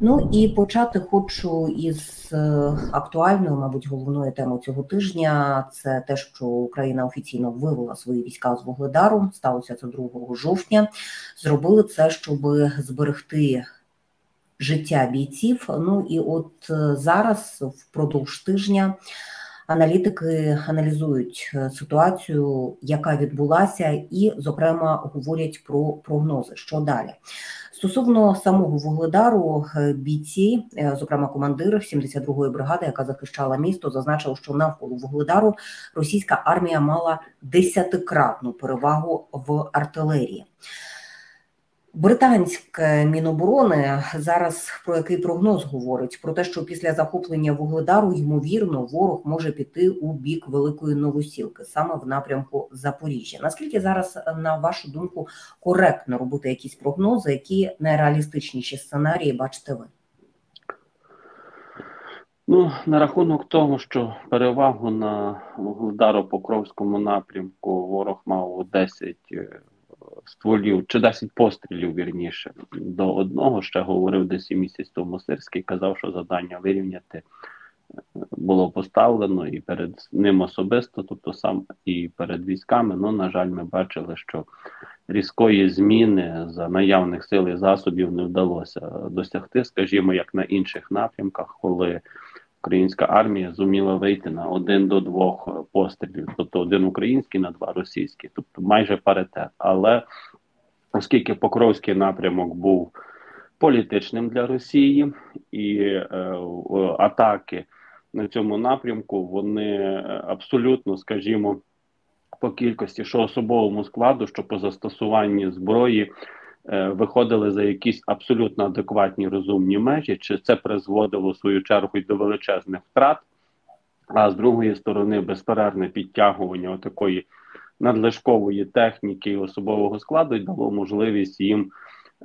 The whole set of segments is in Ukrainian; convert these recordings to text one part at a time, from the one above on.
Ну і почати хочу із актуальною, мабуть, головної теми цього тижня. Це те, що Україна офіційно вивела свої війська з Вугледару. Сталося це 2 жовтня. Зробили це, щоб зберегти життя бійців. Ну і от е, зараз, впродовж тижня, аналітики аналізують е, ситуацію, яка відбулася, і, зокрема, говорять про прогнози, що далі. Стосовно самого вугледару, е, бійці, зокрема командир 72-ї бригади, яка захищала місто, зазначив, що навколо вугледару російська армія мала десятикратну перевагу в артилерії. Британське міноборони зараз про який прогноз говорить про те, що після захоплення вугледару ймовірно ворог може піти у бік великої новосілки, саме в напрямку Запоріжжя. Наскільки зараз, на вашу думку, коректно робити якісь прогнози, які найреалістичніші сценарії бачите ви? Ну, на рахунок того, що перевагу на вугледару Покровському напрямку ворог мав 10 стволів чи 10 пострілів вірніше до одного. Ще говорив десь і місяць тому Сирський, казав, що завдання вирівняти е, було поставлено і перед ним особисто, тобто сам і перед військами. Ну, на жаль, ми бачили, що різкої зміни за наявних сил і засобів не вдалося досягти, скажімо, як на інших напрямках, коли українська армія зуміла вийти на один до двох пострілів, тобто один український на два російські, тобто майже паритет. Але оскільки Покровський напрямок був політичним для Росії і е, атаки на цьому напрямку, вони абсолютно, скажімо, по кількості що особовому складу, що по застосуванні зброї. Е, виходили за якісь абсолютно адекватні розумні межі, чи це призводило в свою чергу й до величезних втрат, а з другої сторони, безперервне підтягування такої надлишкової техніки і особового складу й дало можливість їм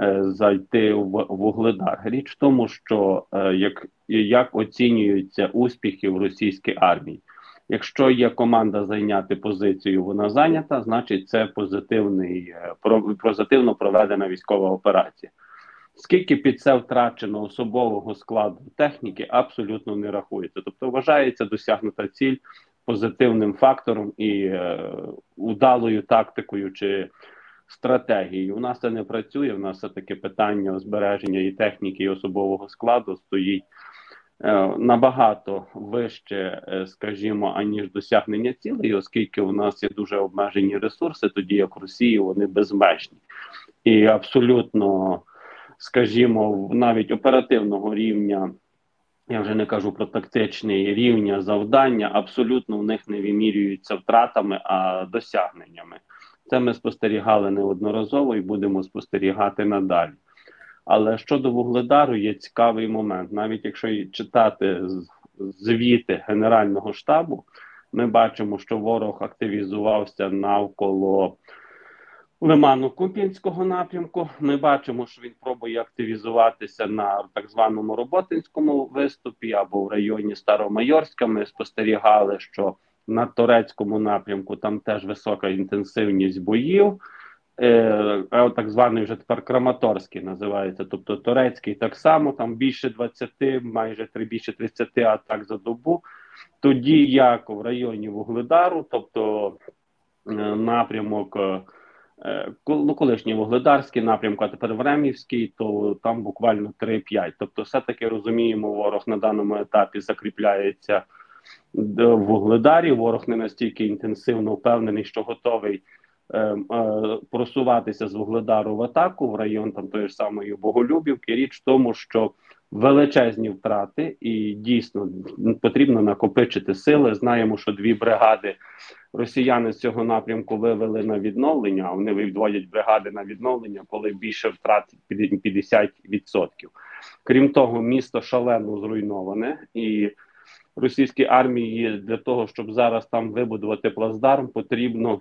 е, зайти в вугледар. Річ в тому, що е, як, як оцінюються успіхи в російській армії. Якщо є команда зайняти позицію, вона зайнята, значить це позитивний е, позитивно проведена військова операція. Скільки під це втрачено особового складу техніки, абсолютно не рахується. Тобто вважається досягнута ціль позитивним фактором і е, удалою тактикою чи стратегією. У нас це не працює. У нас все таки питання збереження і техніки, і особового складу стоїть набагато вище, е, скажімо, аніж досягнення цілей, оскільки у нас є дуже обмежені ресурси, тоді як в Росії вони безмежні і абсолютно, скажімо, навіть оперативного рівня. Я вже не кажу про тактичний рівня завдання, абсолютно в них не вимірюються втратами, а досягненнями. Це ми спостерігали неодноразово і будемо спостерігати надалі. Але щодо вугледару є цікавий момент. Навіть якщо читати звіти Генерального штабу, ми бачимо, що ворог активізувався навколо лиману Куп'янського напрямку. Ми бачимо, що він пробує активізуватися на так званому роботинському виступі або в районі Старомайорська. Ми спостерігали, що на турецькому напрямку там теж висока інтенсивність боїв так званий вже тепер Краматорський називається, тобто турецький так само, там більше 20, майже три більше 30 атак за добу. Тоді як в районі Вугледару, тобто е, напрямок, е, ну, колишній Вугледарський напрямок, а тепер Времівський, то там буквально 3-5. Тобто, все-таки розуміємо, ворог на даному етапі закріпляється в Вугледарі. Ворог не настільки інтенсивно впевнений, що готовий. Е, е, просуватися з Вугледару в атаку в район там тої ж самої Боголюбівки. Річ в тому, що величезні втрати, і дійсно потрібно накопичити сили. Знаємо, що дві бригади росіяни з цього напрямку вивели на відновлення. Вони відводять бригади на відновлення, коли більше втрат 50%. Крім того, місто шалено зруйноване і. Російській армії для того, щоб зараз там вибудувати плацдарм, потрібно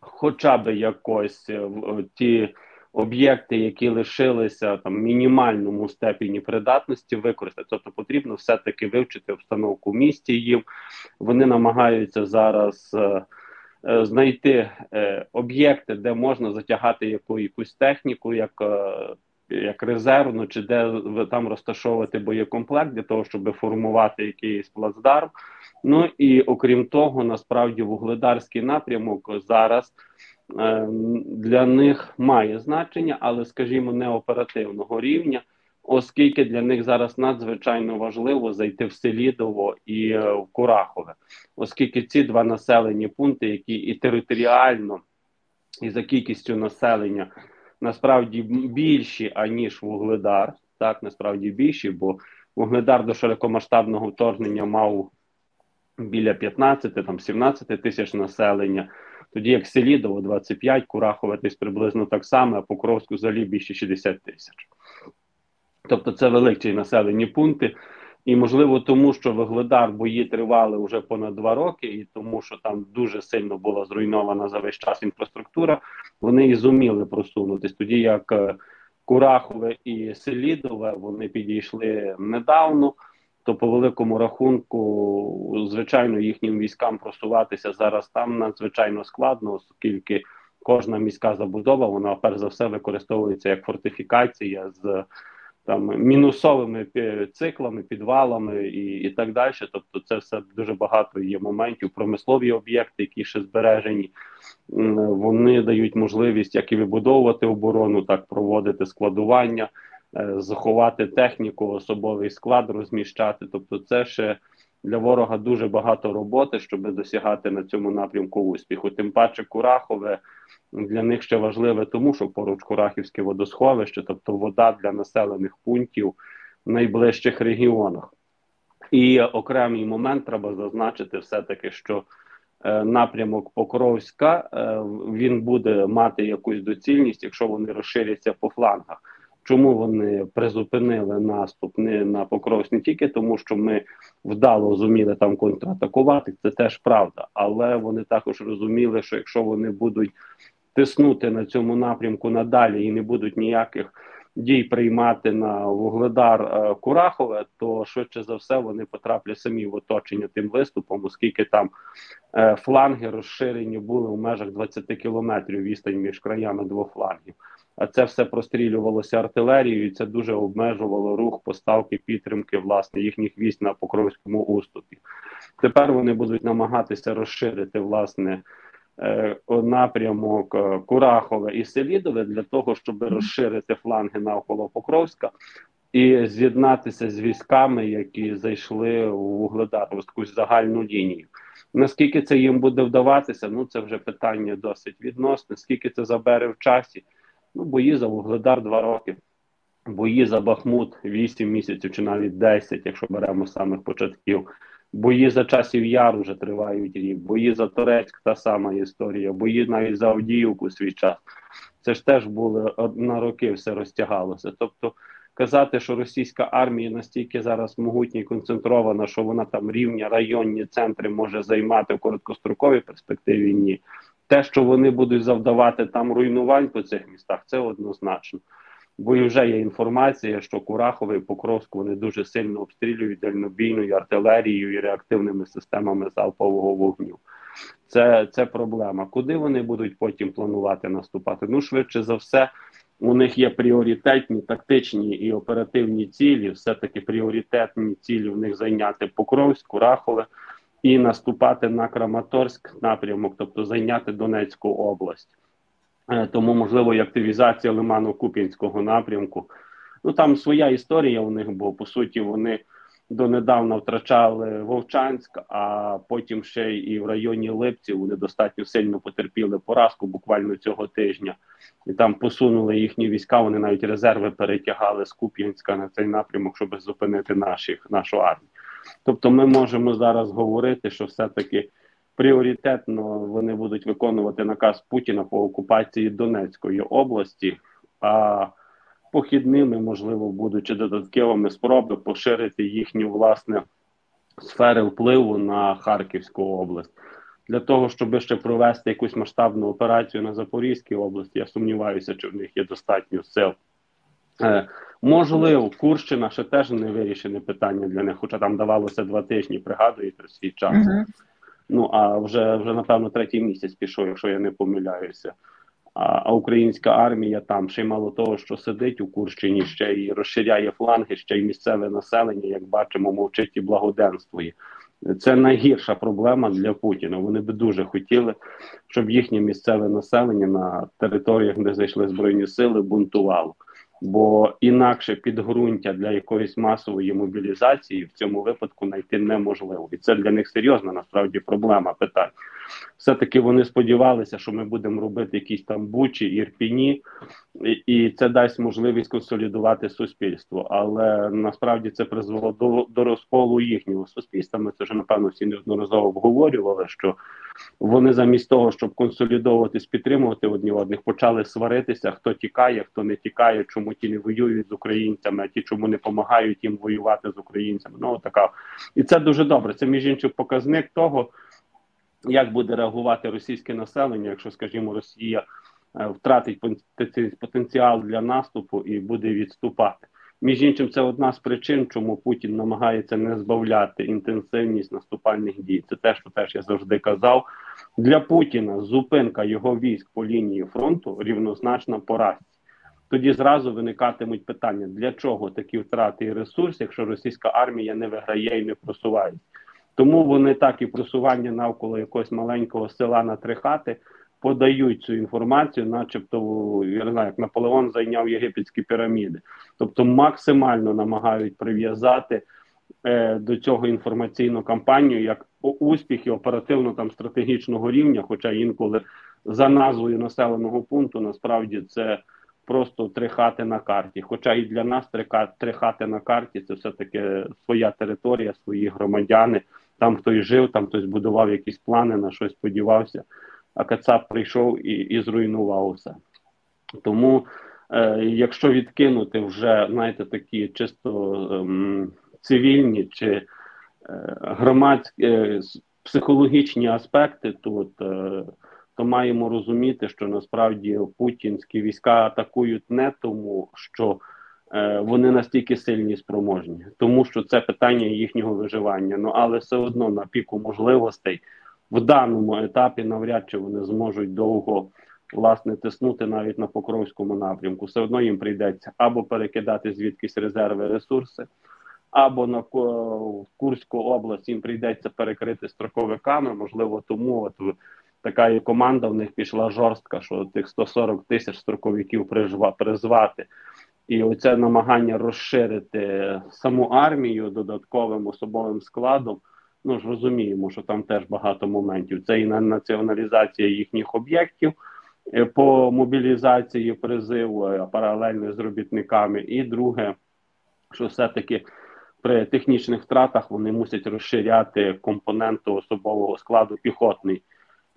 хоча б якось е, е, ті об'єкти, які лишилися там мінімальному степені придатності, використати. Тобто потрібно все-таки вивчити обстановку в місті. Їм вони намагаються зараз. Е, знайти е, об'єкти, де можна затягати яку якусь техніку, як е, як резервну, чи де там розташовувати боєкомплект для того, щоб формувати якийсь плацдарм. Ну і окрім того, насправді вугледарський напрямок зараз е, для них має значення, але, скажімо, не оперативного рівня, оскільки для них зараз надзвичайно важливо зайти в Селідово і е, в Курахове, оскільки ці два населені пункти, які і територіально, і за кількістю населення насправді більші аніж Вугледар, так насправді більші, бо Вугледар до широкомасштабного вторгнення мав біля 15 там 17 тисяч населення. Тоді як Селідово 25, Курахове десь приблизно так само, а Покровську взагалі більше 60 тисяч. Тобто це великі населені пункти. І можливо, тому що Вугледар бої тривали вже понад два роки, і тому, що там дуже сильно була зруйнована за весь час інфраструктура, вони і зуміли просунутись. Тоді як е, Курахове і Селідове вони підійшли недавно то по великому рахунку, звичайно, їхнім військам просуватися зараз там надзвичайно складно, оскільки кожна міська забудова вона перш за все використовується як фортифікація з там мінусовими циклами, підвалами і і так далі. Тобто, це все дуже багато є моментів. Промислові об'єкти, які ще збережені, вони дають можливість як і вибудовувати оборону, так проводити складування. Е, заховати техніку, особовий склад розміщати. Тобто, це ще для ворога дуже багато роботи, щоб досягати на цьому напрямку успіху. Тим паче, Курахове для них ще важливе, тому що поруч Курахівське водосховище, тобто вода для населених пунктів в найближчих регіонах. І окремий момент треба зазначити, все-таки, що е, напрямок Покровська е, він буде мати якусь доцільність, якщо вони розширяться по флангах. Чому вони призупинили наступ не на Покровськ не тільки тому, що ми вдало зуміли там контратакувати, це теж правда, але вони також розуміли, що якщо вони будуть тиснути на цьому напрямку надалі і не будуть ніяких дій приймати на вугледар е, Курахове, то швидше за все вони потраплять самі в оточення тим виступом, оскільки там е, фланги розширені були в межах 20 кілометрів відстань між краями двох флангів а це все прострілювалося артилерією, і це дуже обмежувало рух поставки підтримки власне їхніх військ на Покровському уступі. Тепер вони будуть намагатися розширити власне е, напрямок е, Курахове і Селідове для того, щоб розширити фланги навколо Покровська. І з'єднатися з військами, які зайшли у Вугледар, ось якусь загальну лінію. Наскільки це їм буде вдаватися? Ну це вже питання досить відносне. Скільки це забере в часі? Ну, бої за Вугледар два роки, бої за Бахмут 8 місяців чи навіть 10, якщо беремо з самих початків. Бої за часів Яр вже тривають рік, бої за Торецьк та сама історія, бої навіть за Авдіївку свій час. Це ж теж були на роки, все розтягалося. Тобто казати, що російська армія настільки зараз могутня і концентрована, що вона там рівня районні центри може займати в короткостроковій перспективі, ні. Те, що вони будуть завдавати там руйнувань по цих містах, це однозначно. Бо і вже є інформація, що Курахове і Покровськ вони дуже сильно обстрілюють дальнобійною артилерією і реактивними системами залпового вогню. Це це проблема. Куди вони будуть потім планувати наступати? Ну, швидше за все, у них є пріоритетні тактичні і оперативні цілі. Все таки пріоритетні цілі в них зайняти Покровськ, Курахове і наступати на Краматорськ напрямок, тобто зайняти Донецьку область. Е, тому можливо і активізація Лимано-Куп'янського напрямку. Ну там своя історія у них, бо по суті вони донедавна втрачали Вовчанськ, а потім ще і в районі Липці вони достатньо сильно потерпіли поразку буквально цього тижня, і там посунули їхні війська. Вони навіть резерви перетягали з Куп'янська на цей напрямок, щоб зупинити наших нашу армію. Тобто, ми можемо зараз говорити, що все-таки пріоритетно вони будуть виконувати наказ Путіна по окупації Донецької області, а похідними, можливо, будучи додатковими спроби поширити їхню власне сфери впливу на Харківську область. Для того, щоб ще провести якусь масштабну операцію на Запорізькій області, я сумніваюся, чи в них є достатньо сил. Можливо, Курщина ще теж не вирішене питання для них, хоча там давалося два тижні, пригадуєте свій час. Uh -huh. Ну а вже вже напевно третій місяць пішов, якщо я не помиляюся. А, а українська армія там ще й мало того, що сидить у Курщині, ще й розширяє фланги, ще й місцеве населення, як бачимо, мовчить і благоденствує. Це найгірша проблема для Путіна. Вони би дуже хотіли, щоб їхнє місцеве населення на територіях, де зайшли збройні сили, бунтувало. Бо інакше підґрунтя для якоїсь масової мобілізації в цьому випадку знайти неможливо, і це для них серйозна насправді проблема питань. Все таки вони сподівалися, що ми будемо робити якісь там бучі, ірпіні, і, і це дасть можливість консолідувати суспільство. Але насправді це призвело до, до розколу їхнього суспільства. Ми це вже напевно всі неодноразово обговорювали. Що вони замість того, щоб консолідовуватись, підтримувати одні одних, почали сваритися, хто тікає, хто не тікає, чому ті не воюють з українцями, а ті, чому не допомагають їм воювати з українцями. Ну така і це дуже добре. Це між іншим показник того, як буде реагувати російське населення, якщо, скажімо, Росія е, втратить потенціал для наступу і буде відступати. Між іншим, це одна з причин, чому Путін намагається не збавляти інтенсивність наступальних дій. Це те, що теж я завжди казав. Для Путіна зупинка його військ по лінії фронту рівнозначна поразці. Тоді зразу виникатимуть питання: для чого такі втрати і ресурс, якщо російська армія не виграє і не просувається. Тому вони так і просування навколо якогось маленького села на три хати подають цю інформацію, начебто я не знаю, як Наполеон зайняв єгипетські піраміди, тобто максимально намагають прив'язати е, до цього інформаційну кампанію як успіхи оперативно там стратегічного рівня, хоча інколи за назвою населеного пункту насправді це. Просто три хати на карті. Хоча і для нас три, три хати на карті це все таки своя територія, свої громадяни. Там хтось жив, там хтось будував якісь плани, на щось сподівався. А Кацап прийшов і і зруйнував все. Тому, е, якщо відкинути вже знаєте, такі чисто е, цивільні чи е, громадські е, психологічні аспекти, тут е, то маємо розуміти, що насправді путінські війська атакують не тому, що вони настільки сильні і спроможні, тому що це питання їхнього виживання. Ну але все одно на піку можливостей в даному етапі навряд чи вони зможуть довго власне тиснути навіть на Покровському напрямку. Все одно їм прийдеться або перекидати звідкись резерви ресурси, або на Курську область їм прийдеться перекрити строковиками. Можливо, тому от така і команда в них пішла жорстка, що тих 140 тисяч строковиків призвати. І оце намагання розширити саму армію додатковим особовим складом. Ну ж розуміємо, що там теж багато моментів. Це і націоналізація їхніх об'єктів е, по мобілізації призиву е, паралельно з робітниками. І друге, що все-таки при технічних втратах вони мусять розширяти компоненту особового складу піхотний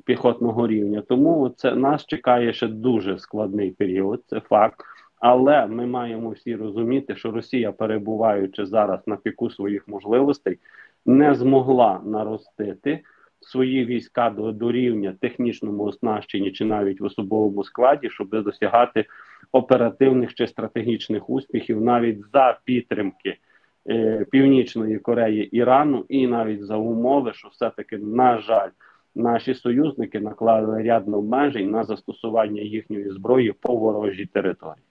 піхотного рівня. Тому це нас чекає ще дуже складний період. Це факт. Але ми маємо всі розуміти, що Росія, перебуваючи зараз на піку своїх можливостей, не змогла наростити свої війська до, до рівня технічному оснащенні чи навіть в особовому складі, щоб досягати оперативних чи стратегічних успіхів навіть за підтримки е, Північної Кореї Ірану, і навіть за умови, що все таки на жаль. Наші союзники наклали ряд обмежень на застосування їхньої зброї по ворожій території.